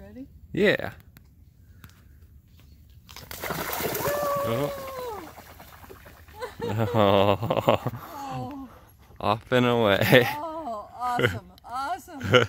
Ready? Yeah. Oh. Oh, Off and away. oh awesome, awesome.